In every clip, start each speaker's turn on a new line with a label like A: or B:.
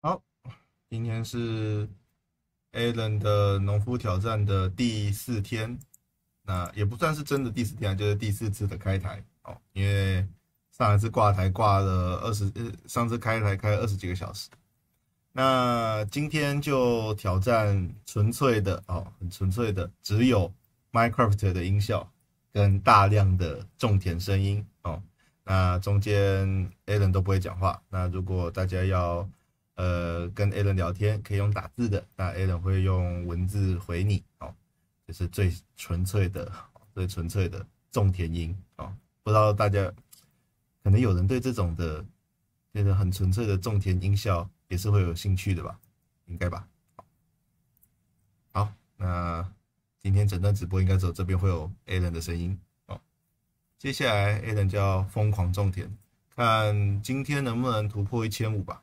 A: 好，今天是 Alan 的农夫挑战的第四天，那也不算是真的第四天，就是第四次的开台哦。因为上一次挂台挂了二十，呃，上次开台开二十几个小时。那今天就挑战纯粹的哦，很纯粹的，只有 Minecraft 的音效跟大量的种田声音哦。那中间 Alan 都不会讲话。那如果大家要呃，跟 a l a n 聊天可以用打字的，那 a l a n 会用文字回你哦，这是最纯粹的、最纯粹的种田音哦。不知道大家可能有人对这种的，变得很纯粹的种田音效也是会有兴趣的吧？应该吧？好，那今天整段直播应该只有这边会有 a l a n 的声音哦。接下来 a l a n 就要疯狂种田，看今天能不能突破一千五吧。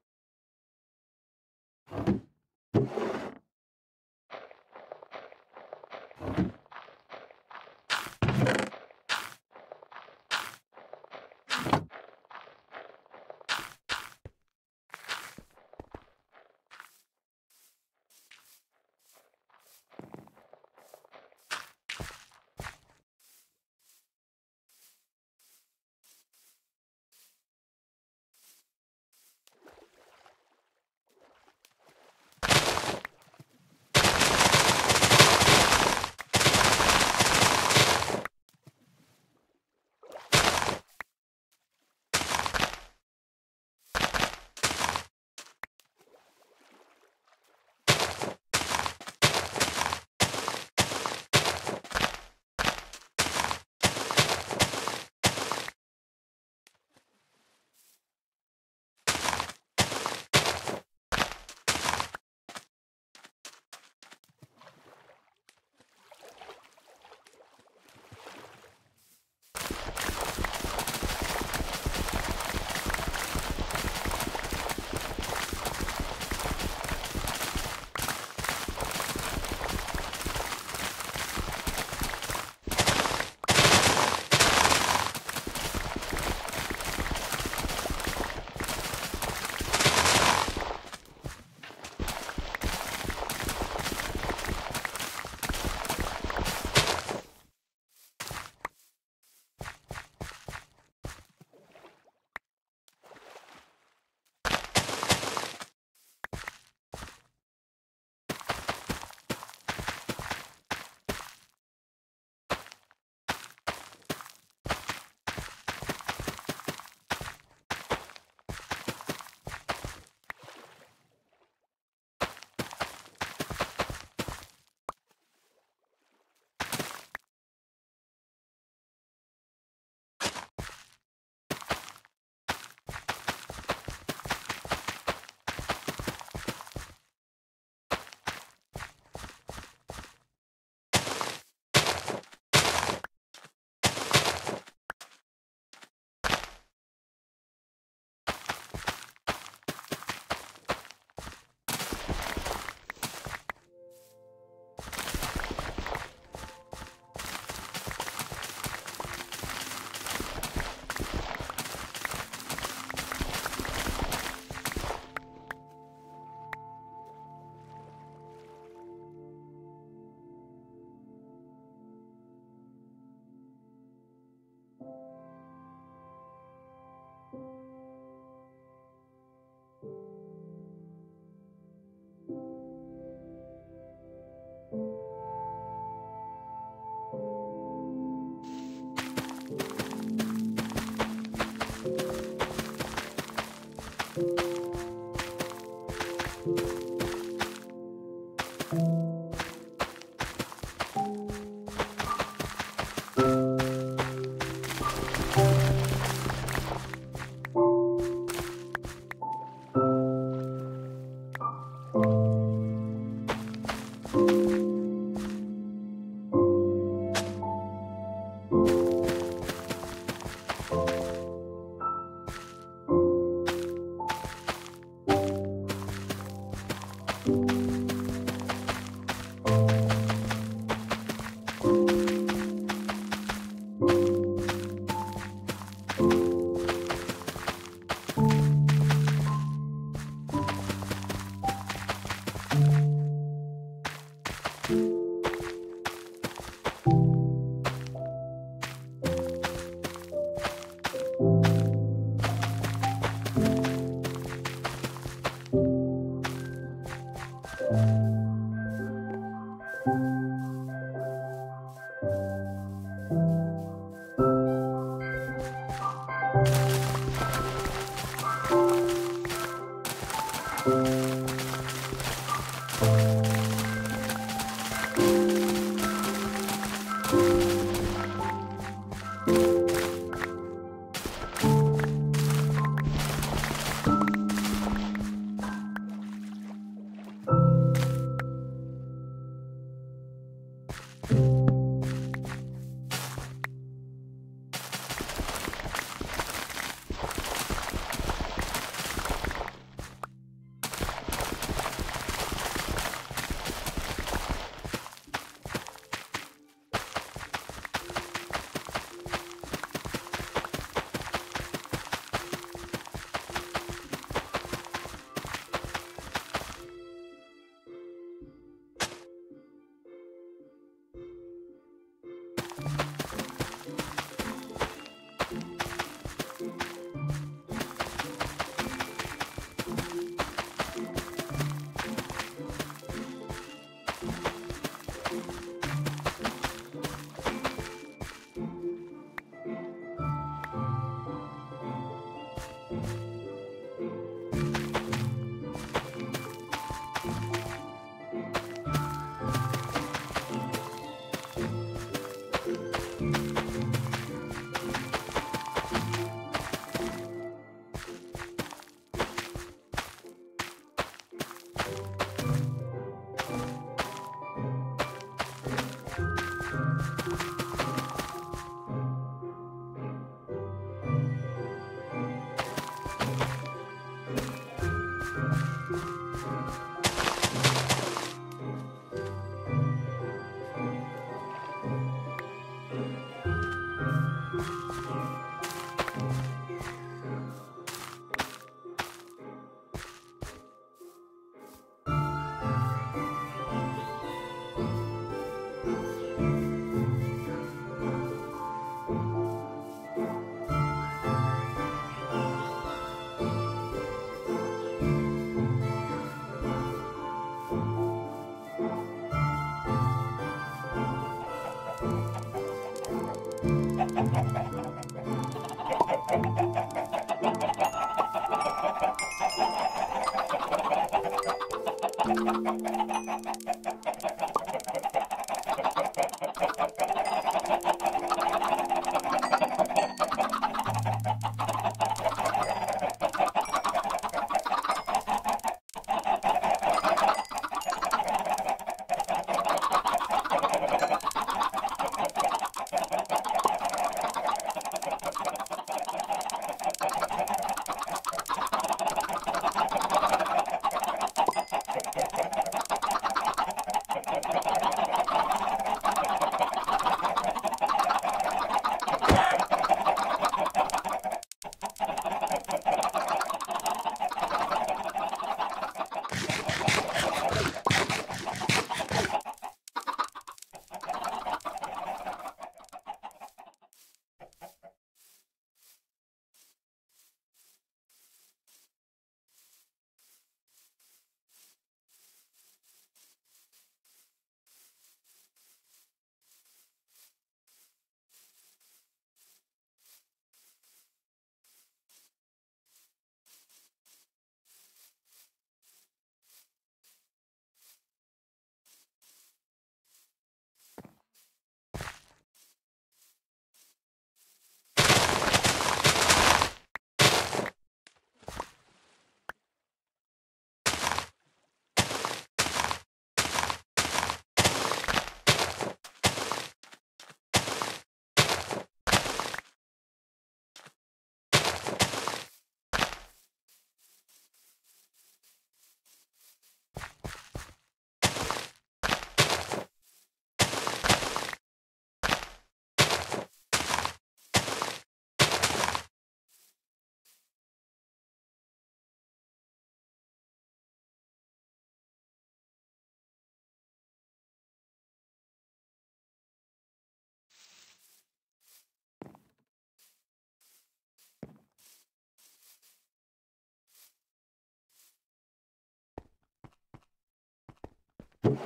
B: you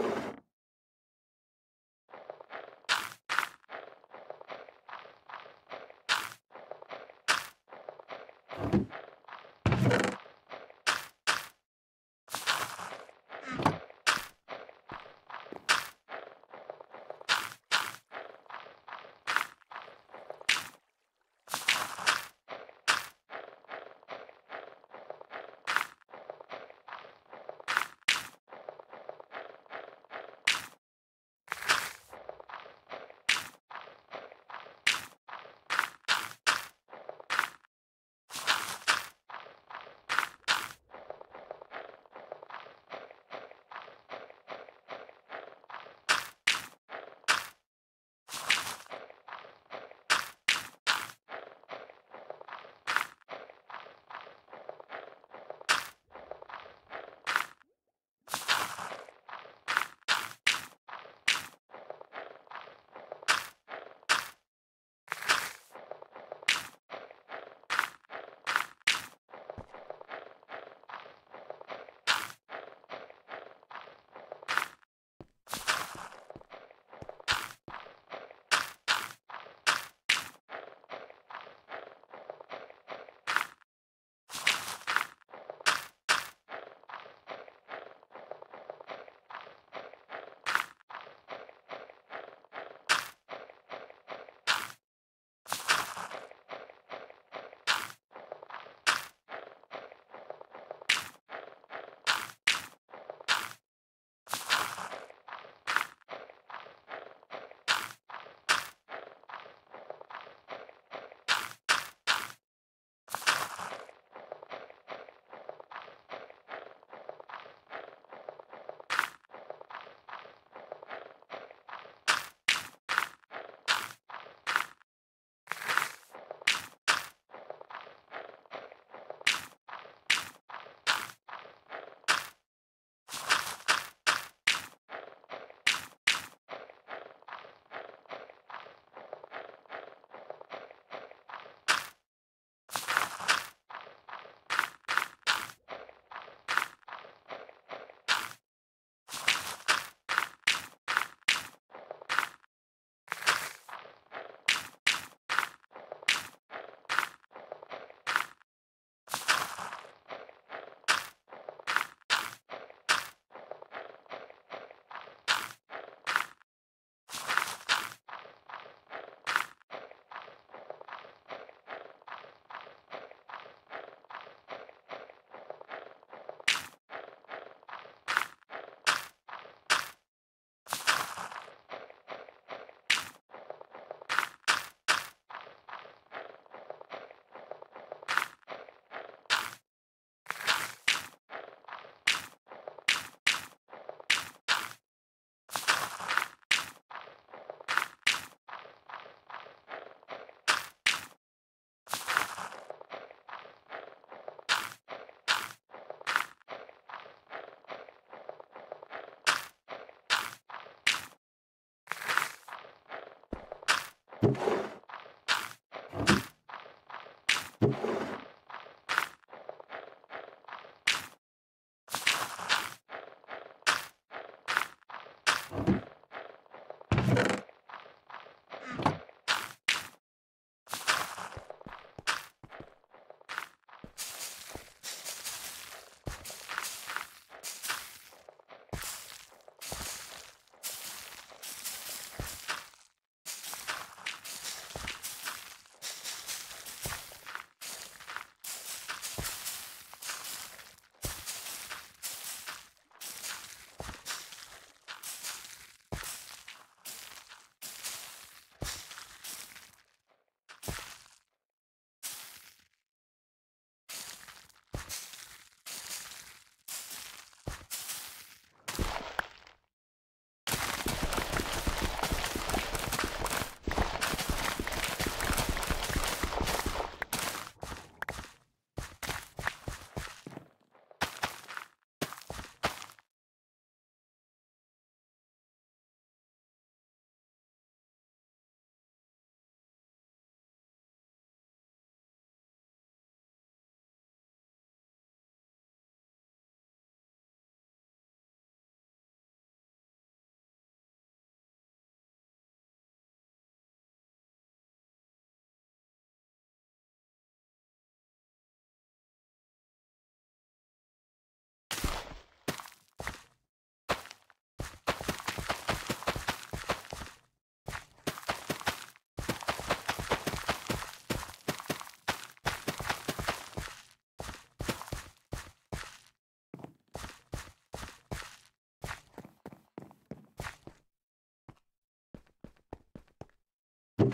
B: you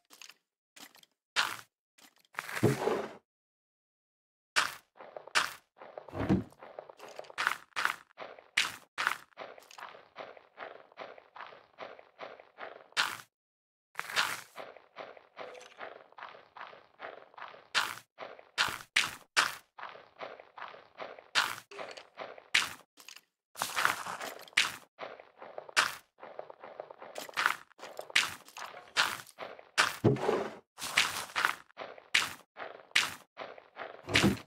B: Thank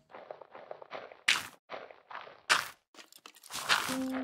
B: you.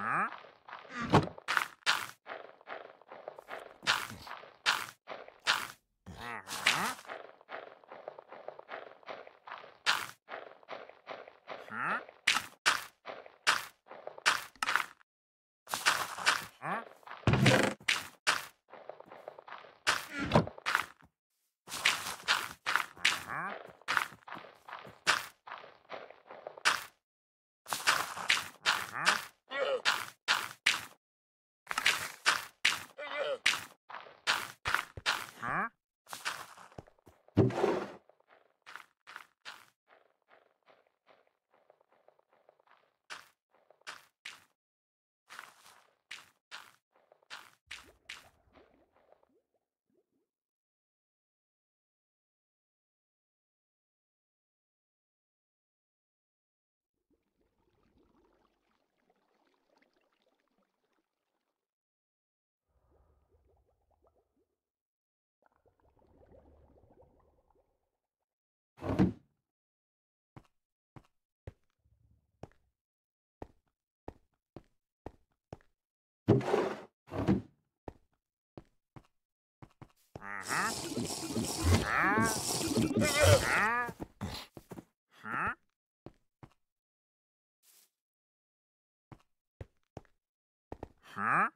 B: 茶。Huh?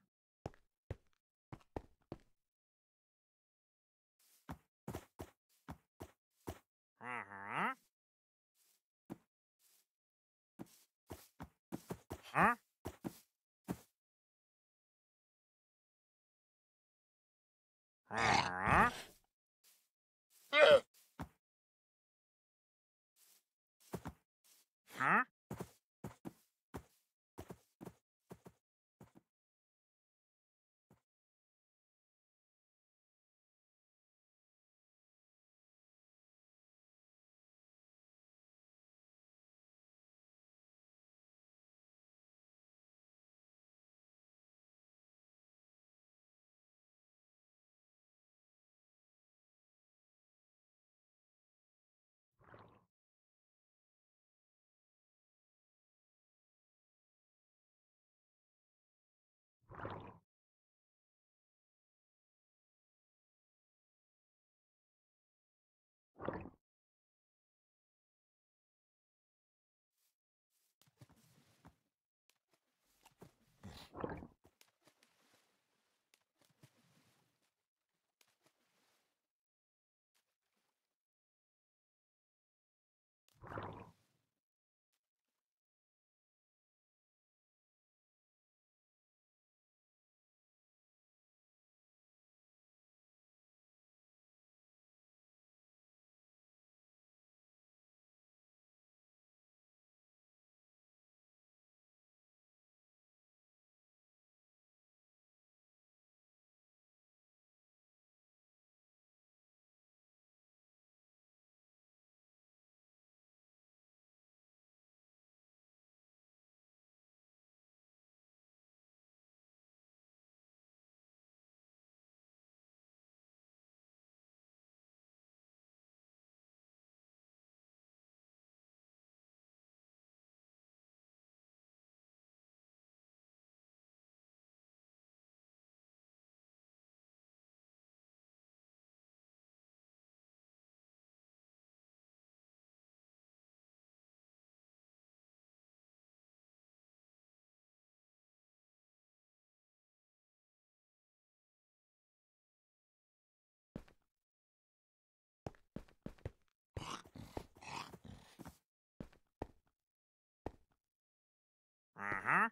B: huh?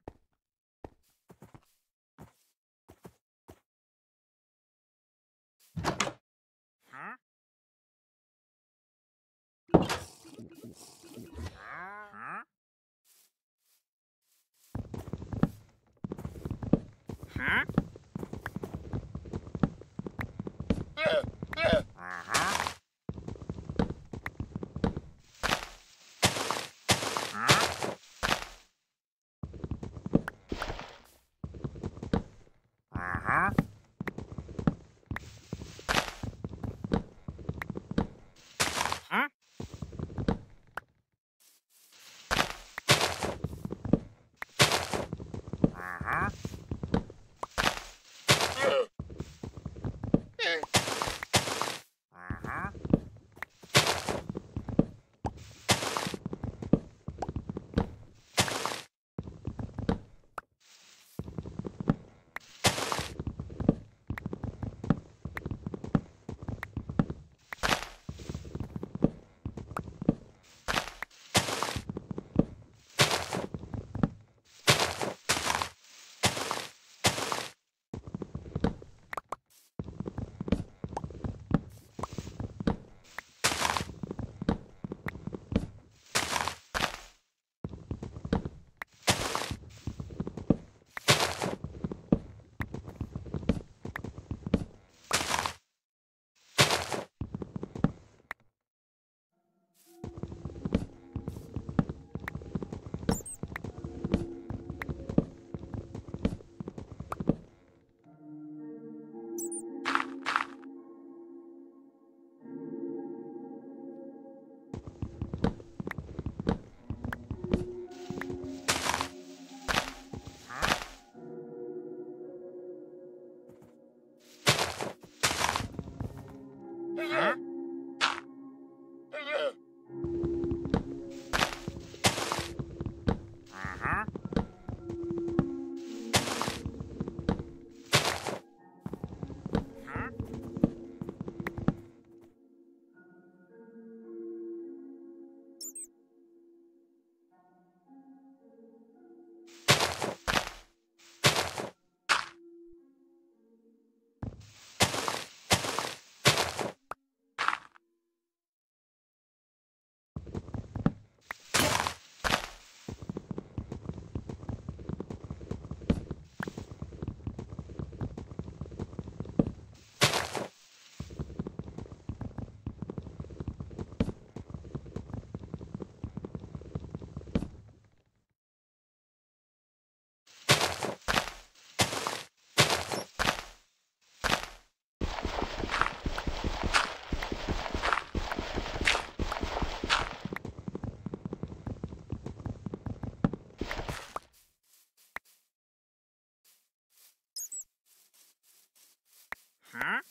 B: Huh?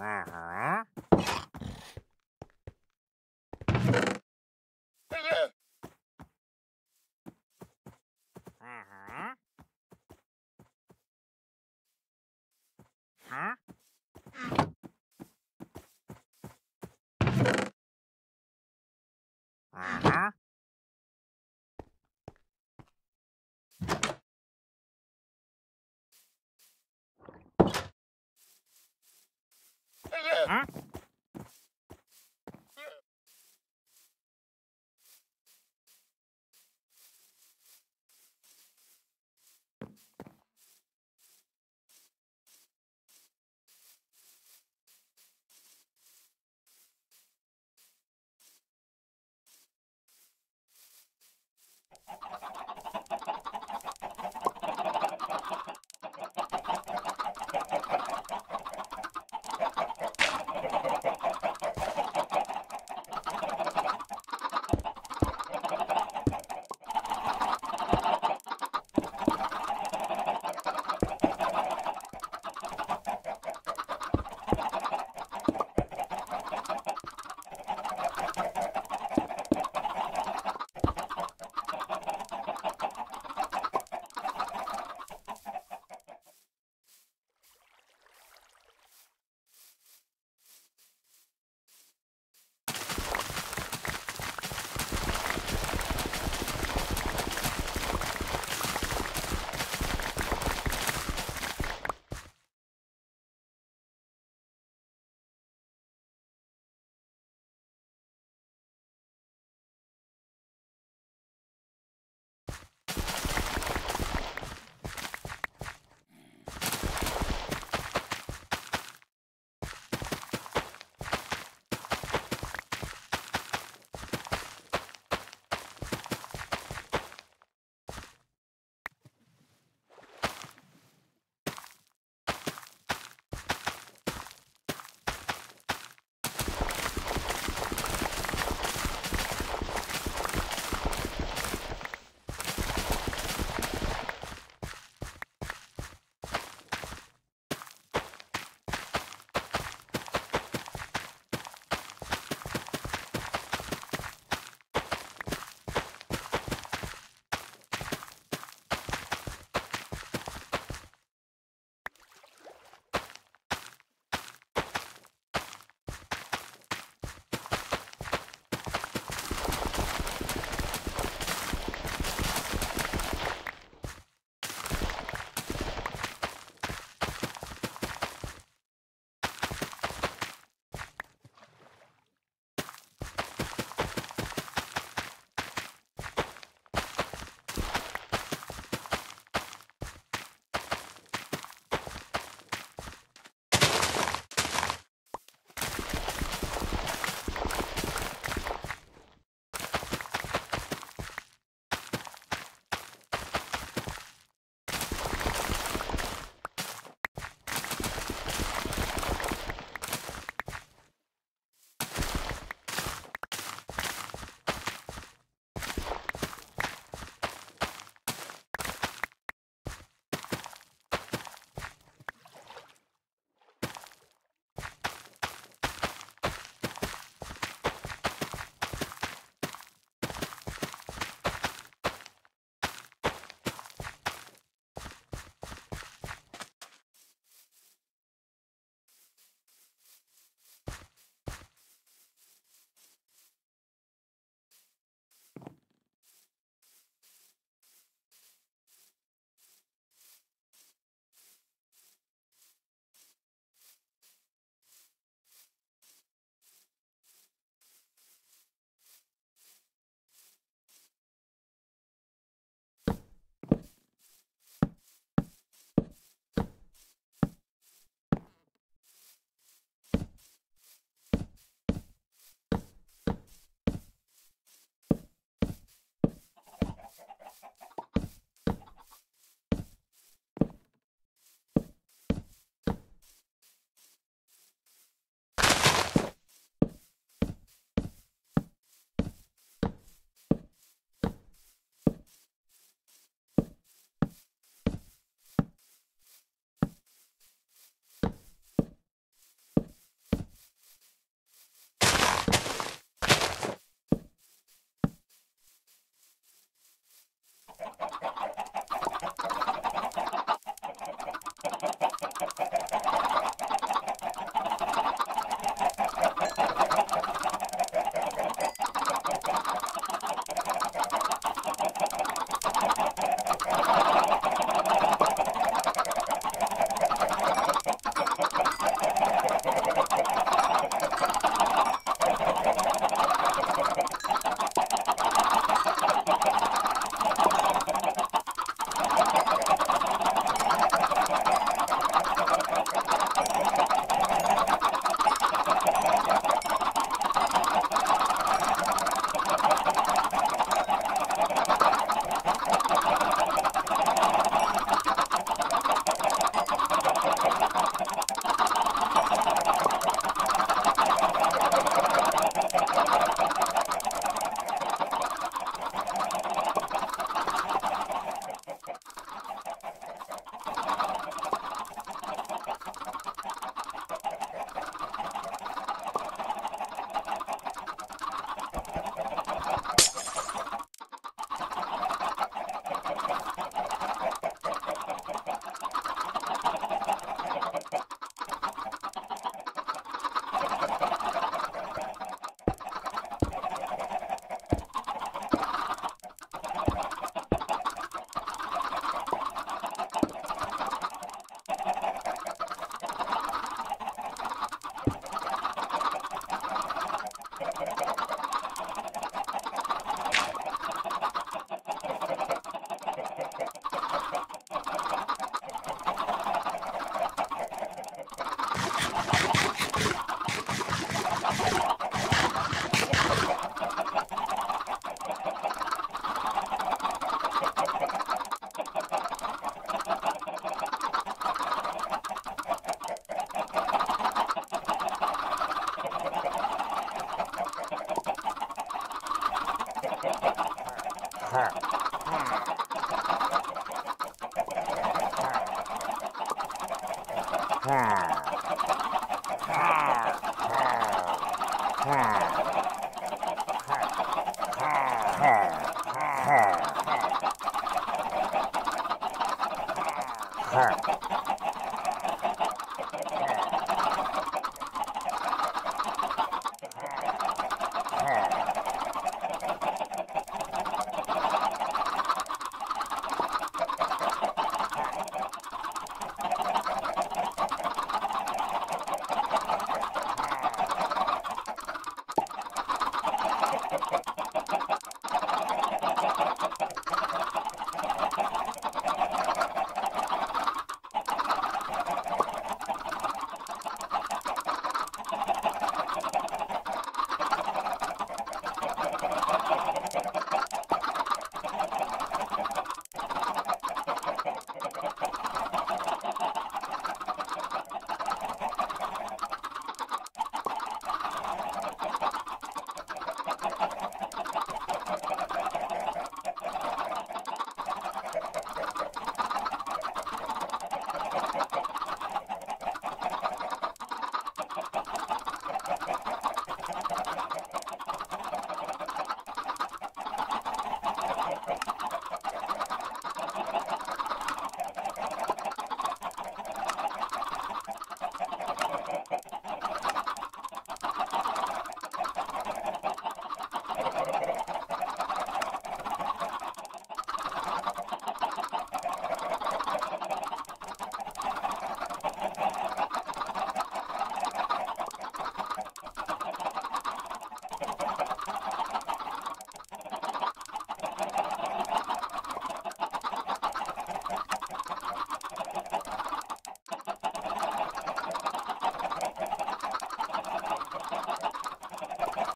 B: Uh -huh. Uh -huh. Huh?